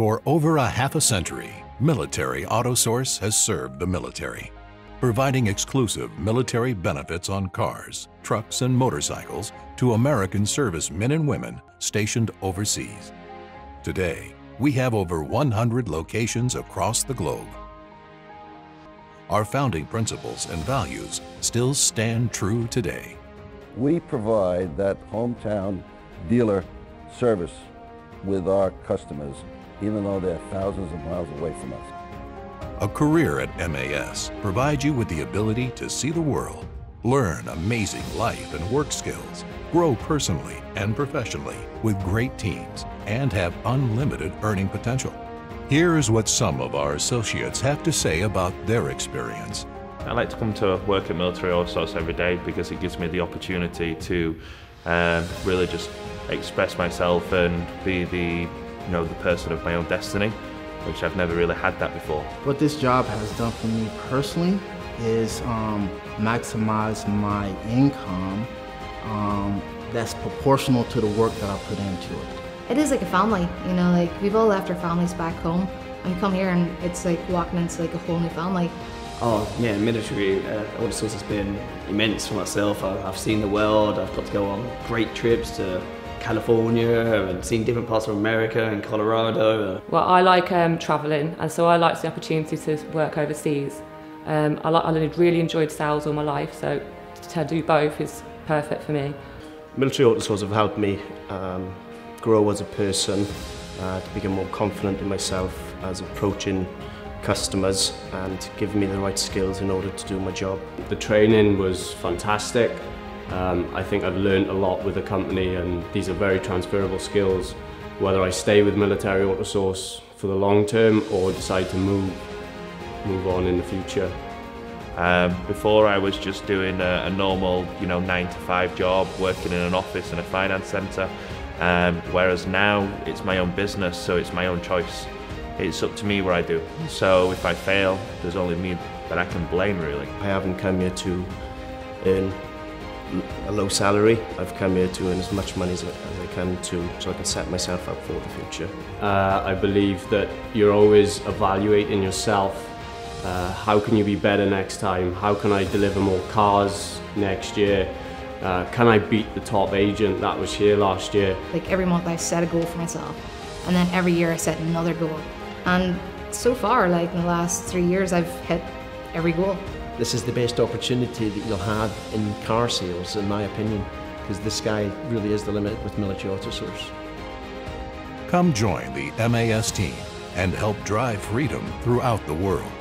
For over a half a century, Military AutoSource has served the military, providing exclusive military benefits on cars, trucks, and motorcycles to American servicemen and women stationed overseas. Today, we have over 100 locations across the globe. Our founding principles and values still stand true today. We provide that hometown dealer service with our customers, even though they're thousands of miles away from us. A career at MAS provides you with the ability to see the world, learn amazing life and work skills, grow personally and professionally with great teams, and have unlimited earning potential. Here's what some of our associates have to say about their experience. I like to come to work at Military AutoSource every day because it gives me the opportunity to um, really just express myself and be the, you know, the person of my own destiny, which I've never really had that before. What this job has done for me personally is um, maximize my income um, that's proportional to the work that I put into it. It is like a family, you know, like we've all left our families back home and we come here and it's like walking into like a whole new family. Oh yeah, military uh, AutoSource has been immense for myself. I, I've seen the world, I've got to go on great trips to California and seen different parts of America and Colorado. Well, I like um, travelling and so I like the opportunity to work overseas. Um, I, like, I really enjoyed sales all my life, so to do both is perfect for me. Military AutoSource have helped me um, grow as a person, uh, to become more confident in myself as approaching customers and giving me the right skills in order to do my job. The training was fantastic. Um, I think I've learned a lot with the company and these are very transferable skills whether I stay with Military Auto Source for the long term or decide to move, move on in the future. Um, before I was just doing a, a, normal, you know, nine to five job, working in an office in a finance centre. Um, whereas now it's my own business, so it's my own choice. It's up to me what I do. So if I fail, there's only me that I can blame, really. I haven't come here to earn a low salary. I've come here to earn as much money as, I can to, so I can set myself up for the future. Uh, I believe that you're always evaluating yourself uh, how can you be better next time? How can I deliver more cars next year? Uh, can I beat the top agent that was here last year? Like every month I set a goal for myself and then every year I set another goal. And so far, like in the last three years, I've hit every goal. This is the best opportunity that you'll have in car sales, in my opinion, because the sky really is the limit with Military AutoSource. Come join the MAS team and help drive freedom throughout the world.